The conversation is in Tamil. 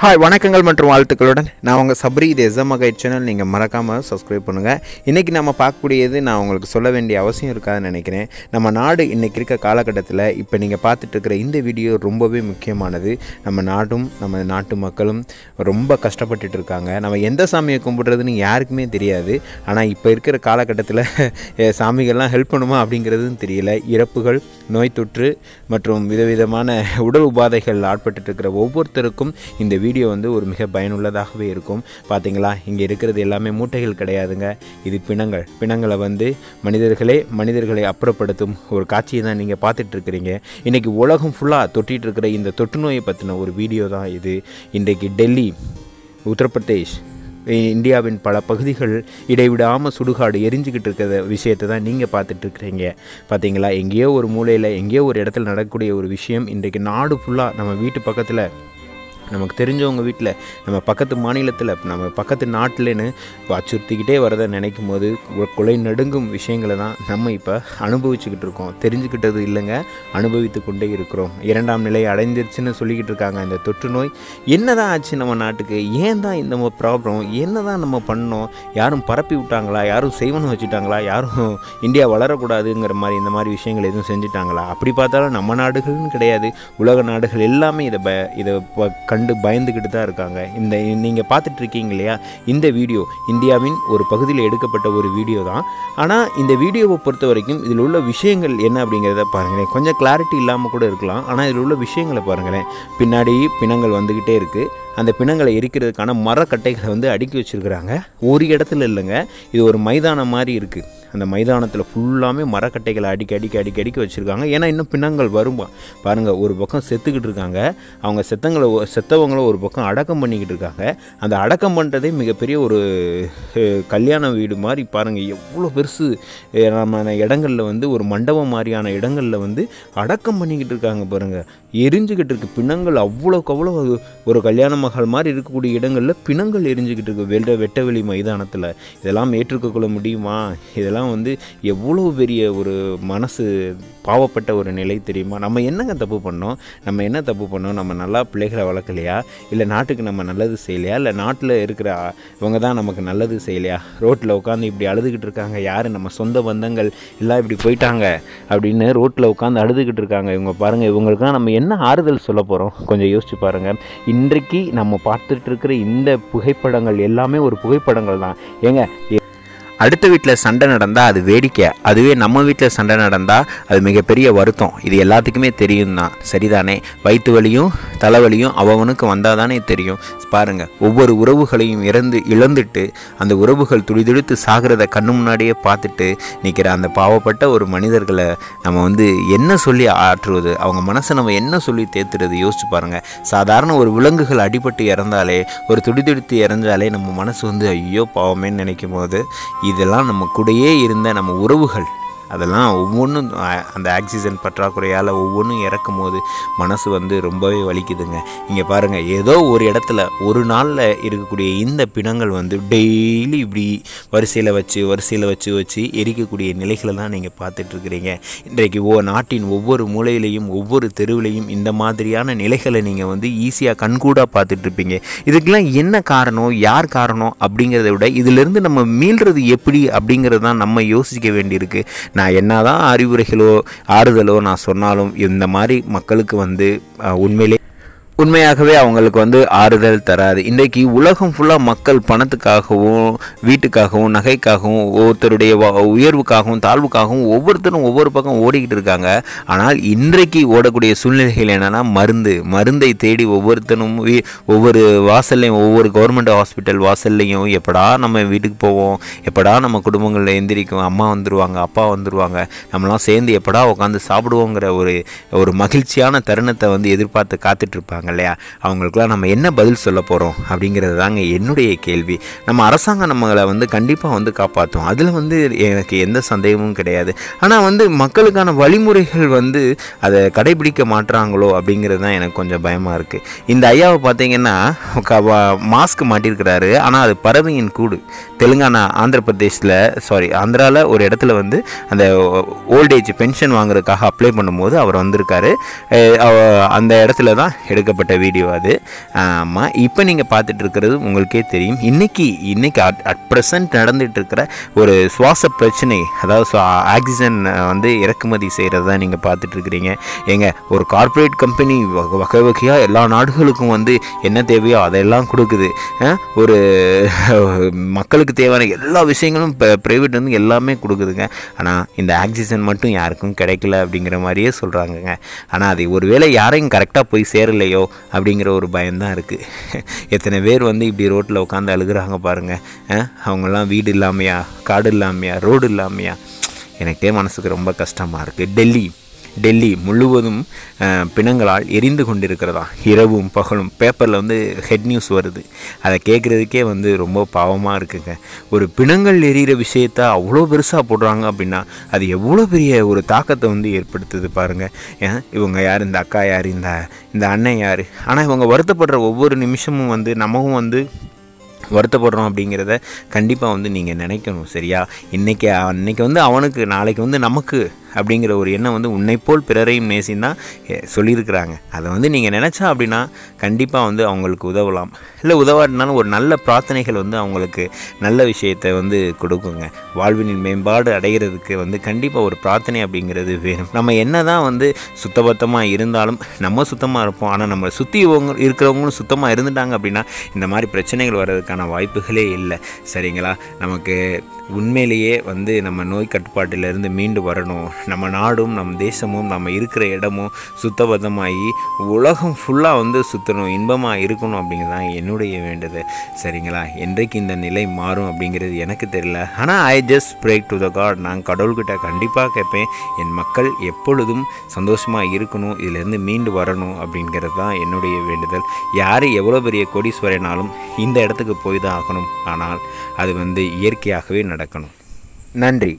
ஹாய் வணக்கங்கள் மற்றும் வாழ்த்துக்களுடன். நான் உங்கள் சப்ரி இது எஸ்எம் கைட் சேனல் நீங்கள் மறக்காமல் சப்ஸ்கிரைப் பண்ணுங்கள் இன்றைக்கி நம்ம பார்க்கக்கூடியது நான் உங்களுக்கு சொல்ல வேண்டிய அவசியம் இருக்காதுன்னு நினைக்கிறேன். நம்ம நாடு இன்றைக்கி இருக்க காலகட்டத்தில் இப்போ நீங்கள் பார்த்துட்டு இருக்கிற இந்த வீடியோ ரொம்பவே முக்கியமானது. நம்ம நாடும் நம்ம நாட்டு மக்களும் ரொம்ப கஷ்டப்பட்டுட்டு இருக்காங்க. நம்ம எந்த சாமியை கும்பிட்றதுன்னு யாருக்குமே தெரியாது. ஆனால் இப்போ இருக்கிற காலகட்டத்தில் சாமிகள்லாம் ஹெல்ப் பண்ணுமா அப்படிங்கிறதும் தெரியல. இறப்புகள் நோய் தொற்று மற்றும் விதவிதமான உடல் உபாதைகள் ஆட்பட்டு இருக்கிற ஒவ்வொருத்தருக்கும் இந்த வீடியோ வந்து ஒரு மிக பயனுள்ளதாகவே இருக்கும். பார்த்தீங்களா இங்கே இருக்கிறது எல்லாமே மூட்டைகள் கிடையாதுங்க. இது பிணங்கள். பிணங்களை வந்து மனிதர்களே மனிதர்களை அப்புறப்படுத்தும் ஒரு காட்சியை தான் நீங்கள் பார்த்துட்டு இருக்கிறீங்க இன்றைக்கி உலகம் ஃபுல்லாக தொட்டிகிட்டு இருக்கிற இந்த தொற்று நோயை பற்றின ஒரு வீடியோ தான் இது. இன்றைக்கு டெல்லி உத்தரப்பிரதேஷ் இந்தியாவின் பல பகுதிகள் இடைவிடாமல் சுடுகாடு எரிஞ்சுக்கிட்டு இருக்கிற விஷயத்தை தான் நீங்கள் பார்த்துட்ருக்குறீங்க. பார்த்தீங்களா எங்கேயோ ஒரு மூலையில் எங்கேயோ ஒரு இடத்துல நடக்கக்கூடிய ஒரு விஷயம் இன்றைக்கு நாடு ஃபுல்லாக நம்ம வீட்டு பக்கத்தில் நமக்கு தெரிஞ்சவங்க வீட்டில் நம்ம பக்கத்து மாநிலத்தில் நம்ம பக்கத்து நாட்டிலேன்னு அச்சுறுத்திக்கிட்டே வரதை நினைக்கும் போது கொலை நடுங்கும் விஷயங்களை தான் நம்ம இப்போ அனுபவிச்சுக்கிட்டு இருக்கோம். தெரிஞ்சுக்கிட்டது இல்லைங்க அனுபவித்து கொண்டே இருக்கிறோம். இரண்டாம் நிலை அடைஞ்சிருச்சுன்னு சொல்லிக்கிட்டு இருக்காங்க இந்த தொற்று நோய். என்னதான் ஆச்சு நம்ம நாட்டுக்கு? ஏன் தான் இந்த ப்ராப்ளம்? என்ன தான் நம்ம பண்ணோம்? யாரும் பரப்பி விட்டாங்களா? யாரும் செய்வனம் வச்சுட்டாங்களா? யாரும் இந்தியா வளரக்கூடாதுங்கிற மாதிரி இந்த மாதிரி விஷயங்கள் எதுவும் செஞ்சுட்டாங்களா? அப்படி பார்த்தாலும் நம்ம நாடுகள்னு கிடையாது. உலக நாடுகள் எல்லாமே இதை ப இதை கண்டு பயந்துக்கிட்டு தான் இருக்காங்க. இந்த நீங்கள் பார்த்துட்ருக்கீங்க இல்லையா? இந்த வீடியோ இந்தியாவின் ஒரு பகுதியில் எடுக்கப்பட்ட ஒரு வீடியோ தான். ஆனால் இந்த வீடியோவை பொறுத்த வரைக்கும் இதில் உள்ள விஷயங்கள் என்ன அப்படிங்கிறத பாருங்களேன். கொஞ்சம் கிளாரிட்டி இல்லாமல் கூட இருக்கலாம். ஆனால் இதில் உள்ள விஷயங்களை பாருங்களேன். பின்னாடி பிணங்கள் வந்துக்கிட்டே இருக்குது அந்த பிணங்களை எரிக்கிறதுக்கான மரக்கட்டைகளை வந்து அடுக்கி வச்சுருக்குறாங்க. ஒரு இடத்துல இல்லைங்க. இது ஒரு மைதானம் மாதிரி இருக்குது அந்த மைதானத்தில் ஃபுல்லாமே மரக்கட்டைகளை அடிக்க அடிக்கி அடிக்க அடிக்க வச்சுருக்காங்க. ஏன்னா இன்னும் பிணங்கள் வருமா? பாருங்கள் ஒரு பக்கம் செத்துக்கிட்டு இருக்காங்க. அவங்க செத்தங்களை செத்தவங்களை செத்தவங்கள ஒரு பக்கம் அடக்கம் பண்ணிக்கிட்டு இருக்காங்க. அந்த அடக்கம் பண்ணுறதே மிகப்பெரிய ஒரு கல்யாண வீடு மாதிரி பாருங்கள் எவ்வளோ பெருசு. நம்ம இடங்களில் வந்து ஒரு மண்டபம் மாதிரியான இடங்களில் வந்து அடக்கம் பண்ணிக்கிட்டு இருக்காங்க பாருங்கள் எரிஞ்சுக்கிட்டு இருக்குது பிணங்கள் அவ்வளோக்கு அவ்வளோ ஒரு கல்யாண மகள் மாதிரி இருக்கக்கூடிய இடங்களில் பிணங்கள் எரிஞ்சுக்கிட்டு இருக்கு. வெள்ள வெட்டவெளி மைதானத்தில். இதெல்லாம் ஏற்றுக்கொள்ள முடியுமா? இதெல்லாம் வந்து எவ்வளோ பெரிய ஒரு மனசு பாவப்பட்ட ஒரு நிலை தெரியுமா? நம்ம என்னங்க தப்பு பண்ணோம்? நம்ம என்ன தப்பு பண்ணோம்? நம்ம நல்லா பிள்ளைகளை வளர்க்கலையா? இல்லை நாட்டுக்கு நம்ம நல்லது செய்யலையா? இல்லை நாட்டில் இருக்கிற இவங்க தான் நமக்கு நல்லது செய்யலையா? ரோட்டில் உட்காந்து இப்படி அழுதுகிட்டு இருக்காங்க. யார்? நம்ம சொந்த பந்தங்கள் எல்லாம் இப்படி போயிட்டாங்க அப்படின்னு ரோட்டில் உட்காந்து அழுதுகிட்டு இருக்காங்க. இவங்க பாருங்கள் இவங்களுக்குலாம் நம்ம என்ன ஆறுதல் சொல்ல போகிறோம் கொஞ்சம் யோசிச்சு பாருங்கள் இன்றைக்கு நம்ம பார்த்துட்டு இருக்கிற இந்த புகைப்படங்கள் எல்லாமே ஒரு புகைப்படங்கள் தான். ஏங்க அடுத்த வீட்டில் சண்டை நடந்தால் அது வேடிக்கை. அதுவே நம்ம வீட்டில் சண்டை நடந்தால் அது மிகப்பெரிய வருத்தம். இது எல்லாத்துக்குமே தெரியும் தான் சரிதானே? வயிற்று வலியும் தலைவலியும் அவனுக்கு வந்தால் தானே தெரியும். பாருங்கள் ஒவ்வொரு உறவுகளையும் இறந்து இழந்துட்டு அந்த உறவுகள் துடிதுடித்து சாகிறத கண்ணு முன்னாடியே பார்த்துட்டு நிற்கிற அந்த பாவப்பட்ட ஒரு மனிதர்களை நம்ம வந்து என்ன சொல்லி ஆற்றுவது? அவங்க மனசை நம்ம என்ன சொல்லி தேத்துறது? யோசிச்சு பாருங்கள் சாதாரண ஒரு விலங்குகள் அடிபட்டு இறந்தாலே ஒரு துடிதுடித்து இறந்தாலே நம்ம மனசு வந்து ஐயோ பாவமேன்னு நினைக்கும் போது இதெல்லாம் நம்ம கூடயே இருந்த நம்ம உறவுகள். அதெல்லாம் ஒவ்வொன்றும் அந்த ஆக்சிஜன் பற்றாக்குறையால் ஒவ்வொன்றும் இறக்கும் போது மனசு வந்து ரொம்பவே வலிக்குதுங்க. இங்கே பாருங்கள் ஏதோ ஒரு இடத்துல ஒரு நாளில் இருக்கக்கூடிய இந்த பிணங்கள் வந்து டெய்லி இப்படி வரிசையில் வச்சு வரிசையில் வச்சு வச்சு எரிக்கக்கூடிய நிலைகளை தான் நீங்கள் பார்த்துட்ருக்கிறீங்க. இன்றைக்கு ஓ நாட்டின் ஒவ்வொரு மூலையிலையும் ஒவ்வொரு தெருவிலையும் இந்த மாதிரியான நிலைகளை நீங்கள் வந்து ஈஸியாக கண்கூடாக பார்த்துட்ருப்பீங்க. இதுக்கெல்லாம் என்ன காரணம் யார் காரணம் அப்படிங்கிறத விட இதிலிருந்து நம்ம மீள்றது எப்படி அப்படிங்கிறது தான் நம்ம யோசிக்க வேண்டியிருக்கு. நான் என்ன தான் அறிவுரைகளோ ஆறுதலோ நான் சொன்னாலும் இந்த மாதிரி மக்களுக்கு வந்து உண்மையிலே உண்மையாகவே அவங்களுக்கு வந்து ஆறுதல் தராது. இன்றைக்கு உலகம் ஃபுல்லாக மக்கள் பணத்துக்காகவும் வீட்டுக்காகவும் நகைக்காகவும் ஒவ்வொருத்தருடைய உயர்வுக்காகவும் தாழ்வுக்காகவும் ஒவ்வொருத்தரும் ஒவ்வொரு பக்கம் ஓடிக்கிட்டு இருக்காங்க. ஆனால் இன்றைக்கு ஓடக்கூடிய சூழ்நிலைகள் என்னென்னா மருந்து மருந்தை தேடி ஒவ்வொருத்தரும் ஒவ்வொரு வாசல்லையும் ஒவ்வொரு கவர்மெண்ட் ஹாஸ்பிட்டல் வாசல்லையும் எப்படா நம்ம வீட்டுக்கு போவோம் எப்படா நம்ம குடும்பங்களில் எந்திரிக்கும் அம்மா வந்துடுவாங்க அப்பா வந்துடுவாங்க நம்மளாம் சேர்ந்து எப்படா உட்காந்து சாப்பிடுவோங்கிற ஒரு ஒரு மகிழ்ச்சியான தருணத்தை வந்து எதிர்பார்த்து காத்துட்ருப்பாங்க இருக்காங்க இல்லையா? அவங்களுக்குலாம் நம்ம என்ன பதில் சொல்ல போகிறோம் அப்படிங்கிறது தாங்க என்னுடைய கேள்வி. நம்ம அரசாங்கம் நம்மளை வந்து கண்டிப்பாக வந்து காப்பாற்றும் அதில் வந்து எனக்கு எந்த சந்தேகமும் கிடையாது. ஆனால் வந்து மக்களுக்கான வழிமுறைகள் வந்து அதை கடைபிடிக்க மாட்டுறாங்களோ அப்படிங்கிறது தான் எனக்கு கொஞ்சம் பயமாக இருக்குது இந்த ஐயாவை பார்த்தீங்கன்னா மாஸ்க் மாட்டியிருக்கிறாரு ஆனால் அது பறவையின் கூடு. தெலுங்கானா ஆந்திர பிரதேஷில் சாரி ஆந்திராவில் ஒரு இடத்துல வந்து அந்த ஓல்டேஜ் பென்ஷன் வாங்குறதுக்காக அப்ளை பண்ணும்போது அவர் வந்திருக்காரு. அந்த இடத்துல தான் எடுக்க எடுக்கப்பட்ட வீடியோ அது. ஆமாம் இப்போ நீங்கள் பார்த்துட்டு இருக்கிறது உங்களுக்கே தெரியும். இன்றைக்கி இன்றைக்கி அட் அட் ப்ரெசன்ட் நடந்துகிட்டு இருக்கிற ஒரு சுவாச பிரச்சனை அதாவது ஆக்சிஜன் வந்து இறக்குமதி செய்கிறது தான் நீங்கள் பார்த்துட்டு இருக்கிறீங்க ஏங்க ஒரு கார்ப்பரேட் கம்பெனி வகை வகை வகையாக எல்லா நாடுகளுக்கும் வந்து என்ன தேவையோ அதெல்லாம் கொடுக்குது. ஒரு மக்களுக்கு தேவையான எல்லா விஷயங்களும் இப்போ ப்ரைவேட் வந்து எல்லாமே கொடுக்குதுங்க. ஆனால் இந்த ஆக்சிஜன் மட்டும் யாருக்கும் கிடைக்கல அப்படிங்கிற மாதிரியே சொல்கிறாங்கங்க ஆனால் அது ஒருவேளை யாரையும் கரெக்டாக போய் சேரலையோ அப்படிங்கிற ஒரு பயம்தான் இருக்குது எத்தனை பேர் வந்து இப்படி ரோட்டில் உட்காந்து அழுகுறாங்க பாருங்கள் அவங்கெல்லாம் வீடு இல்லாமையா காடு இல்லாமையா ரோடு இல்லாமையா? எனக்கே மனசுக்கு ரொம்ப கஷ்டமாக இருக்குது டெல்லி. டெல்லி முழுவதும் பிணங்களால் எரிந்து கொண்டிருக்கிறதா? இரவும் பகலும் பேப்பரில் வந்து ஹெட் நியூஸ் வருது. அதை கேட்குறதுக்கே வந்து ரொம்ப பாவமாக இருக்குங்க. ஒரு பிணங்கள் எரியிற விஷயத்த அவ்வளோ பெருசாக போடுறாங்க அப்படின்னா அது எவ்வளோ பெரிய ஒரு தாக்கத்தை வந்து ஏற்படுத்துது பாருங்கள் ஏன் இவங்க யார்? இந்த அக்கா யார்? இந்த இந்த அண்ணன் யார்? ஆனால் இவங்க வருத்தப்படுற ஒவ்வொரு நிமிஷமும் வந்து நம்மவும் வந்து வருத்தப்படுறோம் அப்படிங்கிறத கண்டிப்பாக வந்து நீங்கள் நினைக்கணும் சரியா? இன்றைக்கி அன்றைக்கி வந்து அவனுக்கு நாளைக்கு வந்து நமக்கு அப்படிங்கிற ஒரு எண்ணம் வந்து உன்னை போல் பிறரையும் நேசின்னு தான் சொல்லியிருக்கிறாங்க. அதை வந்து நீங்கள் நினச்சா அப்படின்னா கண்டிப்பாக வந்து அவங்களுக்கு உதவலாம். இல்லை உதவாட்டினாலும் ஒரு நல்ல பிரார்த்தனைகள் வந்து அவங்களுக்கு நல்ல விஷயத்தை வந்து கொடுக்குங்க. வாழ்வினின் மேம்பாடு அடைகிறதுக்கு வந்து கண்டிப்பாக ஒரு பிரார்த்தனை அப்படிங்கிறது வேணும். நம்ம என்ன தான் வந்து சுத்தபத்தமாக இருந்தாலும் நம்ம சுத்தமாக இருப்போம். ஆனால் நம்ம சுற்றி இருக்கிறவங்களும் சுத்தமாக இருந்துட்டாங்க அப்படின்னா இந்த மாதிரி பிரச்சனைகள் வர்றதுக்கான வாய்ப்புகளே இல்லை. சரிங்களா? நமக்கு உண்மையிலேயே வந்து நம்ம நோய் கட்டுப்பாட்டிலிருந்து மீண்டு வரணும். நம்ம நாடும் நம் தேசமும் நம்ம இருக்கிற இடமும் சுத்தபத்தமாகி உலகம் ஃபுல்லாக வந்து சுற்றணும் இன்பமாக இருக்கணும் அப்படிங்கிறது தான் என்னுடைய வேண்டுதல். சரிங்களா? என்றைக்கு இந்த நிலை மாறும் அப்படிங்கிறது எனக்கு தெரியல. ஆனால் I just pray to the God நான் கடவுள்கிட்ட கண்டிப்பாக கேட்பேன். என் மக்கள் எப்பொழுதும் சந்தோஷமாக இருக்கணும் இதிலேருந்து மீண்டு வரணும் அப்படிங்கிறது தான் என்னுடைய வேண்டுதல். யார் எவ்வளோ பெரிய கோடீஸ்வரனாலும் இந்த இடத்துக்கு போய் தான் ஆகணும். ஆனால் அது வந்து இயற்கையாகவே நடக்கணும். நன்றி.